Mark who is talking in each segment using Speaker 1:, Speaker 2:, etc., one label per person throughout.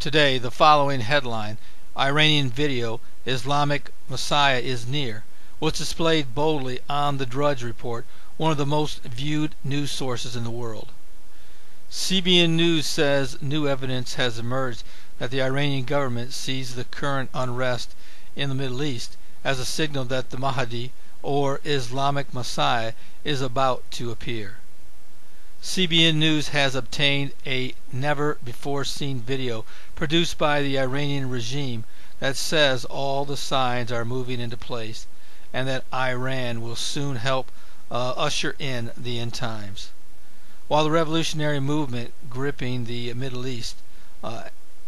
Speaker 1: Today, the following headline Iranian video Islamic Messiah is near was displayed boldly on the Drudge Report, one of the most viewed news sources in the world. CBN News says new evidence has emerged that the Iranian government sees the current unrest in the Middle East as a signal that the Mahdi, or Islamic Messiah, is about to appear. CBN News has obtained a never before seen video produced by the Iranian regime that says all the signs are moving into place and that Iran will soon help uh, usher in the end times. While the revolutionary movement gripping the Middle East uh,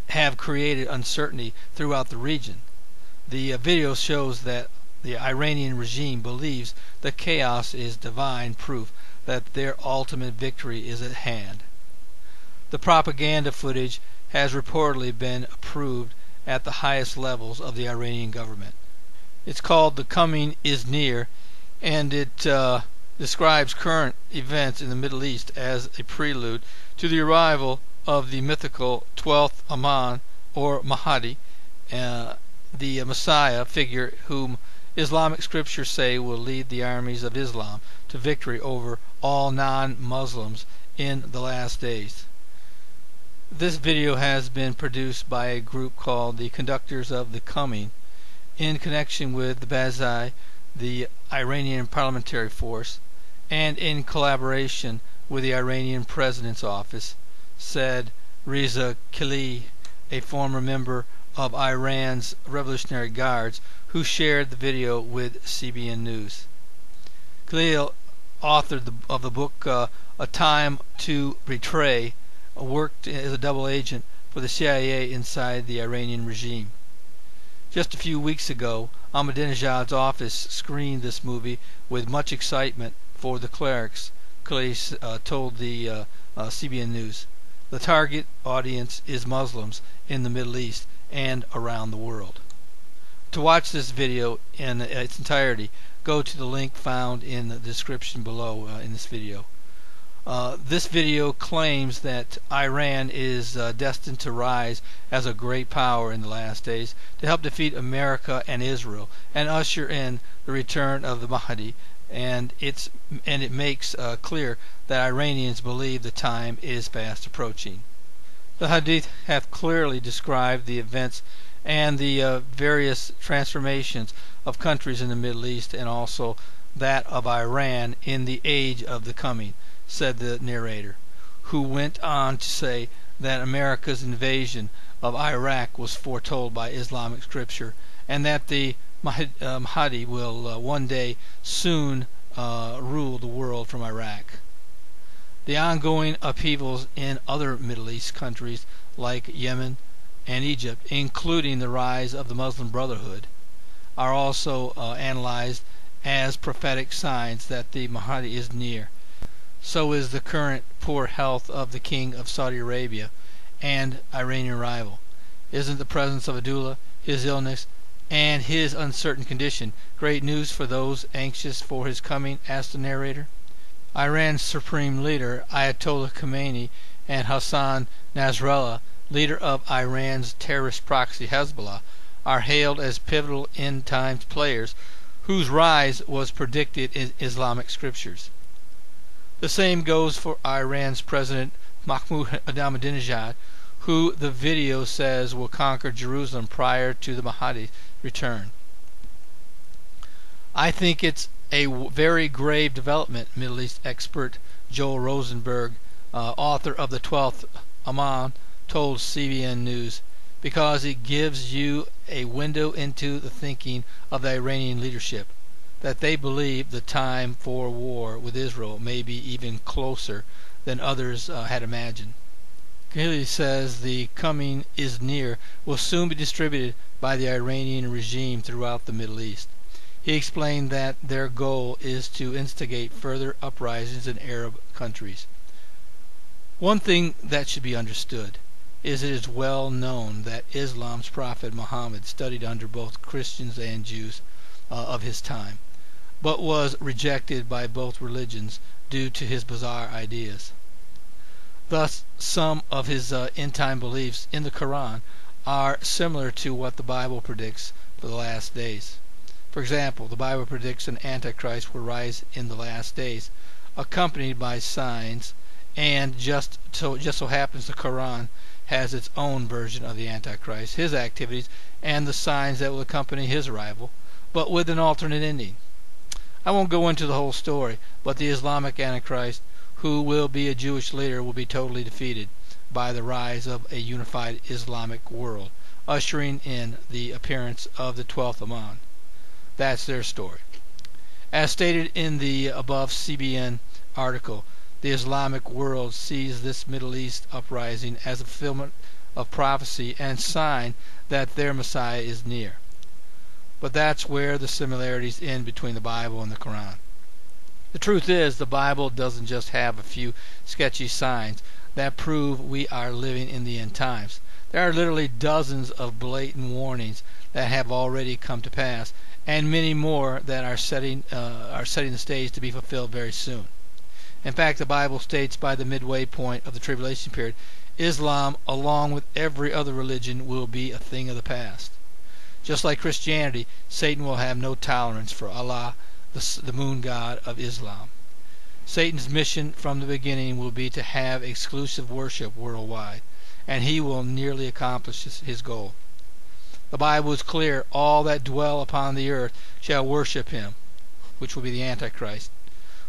Speaker 1: have created uncertainty throughout the region, the uh, video shows that the Iranian regime believes the chaos is divine proof that their ultimate victory is at hand. The propaganda footage has reportedly been approved at the highest levels of the Iranian government. It's called The Coming is Near, and it uh, describes current events in the Middle East as a prelude to the arrival of the mythical 12th Imam, or Mahdi, uh, the Messiah figure whom Islamic scriptures say will lead the armies of Islam to victory over all non-Muslims in the last days. This video has been produced by a group called the Conductors of the Coming in connection with the Basij, the Iranian Parliamentary Force, and in collaboration with the Iranian President's Office, said Reza Khalili, a former member of Iran's Revolutionary Guards who shared the video with CBN News. Khalil, author of the book uh, A Time to Betray, worked as a double agent for the CIA inside the Iranian regime. Just a few weeks ago, Ahmadinejad's office screened this movie with much excitement for the clerics, Khalili uh, told the uh, uh, CBN News. The target audience is Muslims in the Middle East and around the world. To watch this video in its entirety, go to the link found in the description below uh, in this video. Uh, this video claims that Iran is uh, destined to rise as a great power in the last days to help defeat America and Israel and usher in the return of the Mahdi and it's and it makes uh, clear that Iranians believe the time is fast approaching. The Hadith have clearly described the events and the uh, various transformations of countries in the Middle East and also that of Iran in the age of the coming, said the narrator, who went on to say that America's invasion of Iraq was foretold by Islamic scripture and that the uh, Mahdi will uh, one day soon uh, rule the world from Iraq. The ongoing upheavals in other Middle East countries like Yemen, and Egypt, including the rise of the Muslim Brotherhood, are also uh, analyzed as prophetic signs that the Mahdi is near. So is the current poor health of the King of Saudi Arabia and Iranian rival. Isn't the presence of Abdullah, his illness, and his uncertain condition great news for those anxious for his coming? asked the narrator. Iran's supreme leader, Ayatollah Khomeini, and Hassan Nasrallah leader of Iran's terrorist proxy Hezbollah, are hailed as pivotal end times players whose rise was predicted in Islamic scriptures. The same goes for Iran's President Mahmoud Ahmadinejad, who the video says will conquer Jerusalem prior to the Mahdi's return. I think it's a very grave development, Middle East expert Joel Rosenberg, uh, author of the 12th Imam, told CBN News because it gives you a window into the thinking of the Iranian leadership that they believe the time for war with Israel may be even closer than others uh, had imagined. Khalili says the coming is near will soon be distributed by the Iranian regime throughout the Middle East. He explained that their goal is to instigate further uprisings in Arab countries. One thing that should be understood is it is well known that Islam's prophet Muhammad studied under both Christians and Jews uh, of his time, but was rejected by both religions due to his bizarre ideas. Thus, some of his uh, end time beliefs in the Quran are similar to what the Bible predicts for the last days. For example, the Bible predicts an Antichrist will rise in the last days, accompanied by signs, and just so just so happens the Quran has its own version of the Antichrist, his activities, and the signs that will accompany his arrival, but with an alternate ending. I won't go into the whole story, but the Islamic Antichrist who will be a Jewish leader will be totally defeated by the rise of a unified Islamic world, ushering in the appearance of the 12th Imam. That's their story. As stated in the above CBN article, the Islamic world sees this Middle East uprising as a fulfillment of prophecy and sign that their Messiah is near. But that's where the similarities end between the Bible and the Quran. The truth is, the Bible doesn't just have a few sketchy signs that prove we are living in the end times. There are literally dozens of blatant warnings that have already come to pass, and many more that are setting uh, are setting the stage to be fulfilled very soon. In fact, the Bible states by the midway point of the tribulation period, Islam, along with every other religion, will be a thing of the past. Just like Christianity, Satan will have no tolerance for Allah the, the moon god of Islam. Satan's mission from the beginning will be to have exclusive worship worldwide, and he will nearly accomplish his, his goal. The Bible is clear all that dwell upon the earth shall worship him, which will be the Antichrist,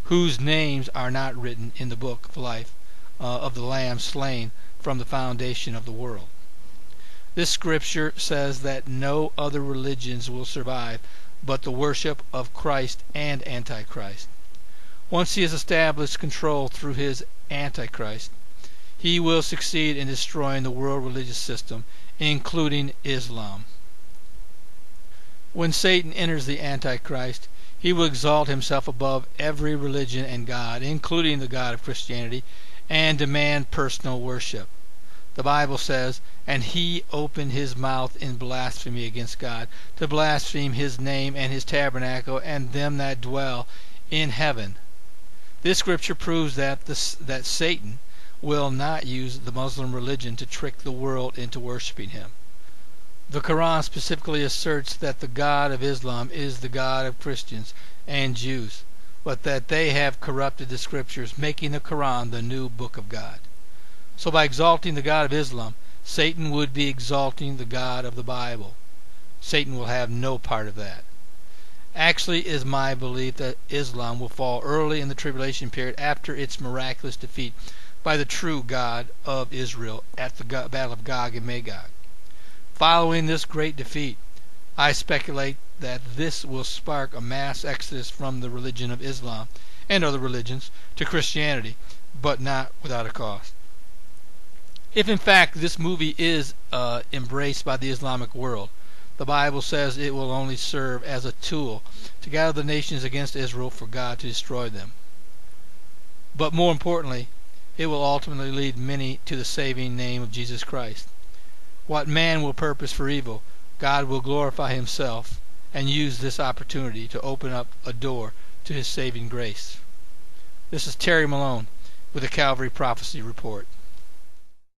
Speaker 1: whose names are not written in the book of life uh, of the Lamb slain from the foundation of the world. This scripture says that no other religions will survive but the worship of Christ and Antichrist. Once he has established control through his Antichrist, he will succeed in destroying the world religious system, including Islam. When Satan enters the Antichrist, he will exalt himself above every religion and God, including the God of Christianity, and demand personal worship. The Bible says, And he opened his mouth in blasphemy against God, to blaspheme his name and his tabernacle and them that dwell in heaven. This scripture proves that, this, that Satan will not use the Muslim religion to trick the world into worshiping him. The Quran specifically asserts that the God of Islam is the God of Christians and Jews, but that they have corrupted the scriptures, making the Quran the new book of God. So by exalting the God of Islam, Satan would be exalting the God of the Bible. Satan will have no part of that. Actually, it is my belief that Islam will fall early in the tribulation period after its miraculous defeat by the true God of Israel at the Battle of Gog and Magog. Following this great defeat, I speculate that this will spark a mass exodus from the religion of Islam and other religions to Christianity, but not without a cost. If in fact this movie is uh, embraced by the Islamic world, the Bible says it will only serve as a tool to gather the nations against Israel for God to destroy them. But more importantly, it will ultimately lead many to the saving name of Jesus Christ. What man will purpose for evil, God will glorify himself and use this opportunity to open up a door to his saving grace. This is Terry Malone with the Calvary Prophecy Report.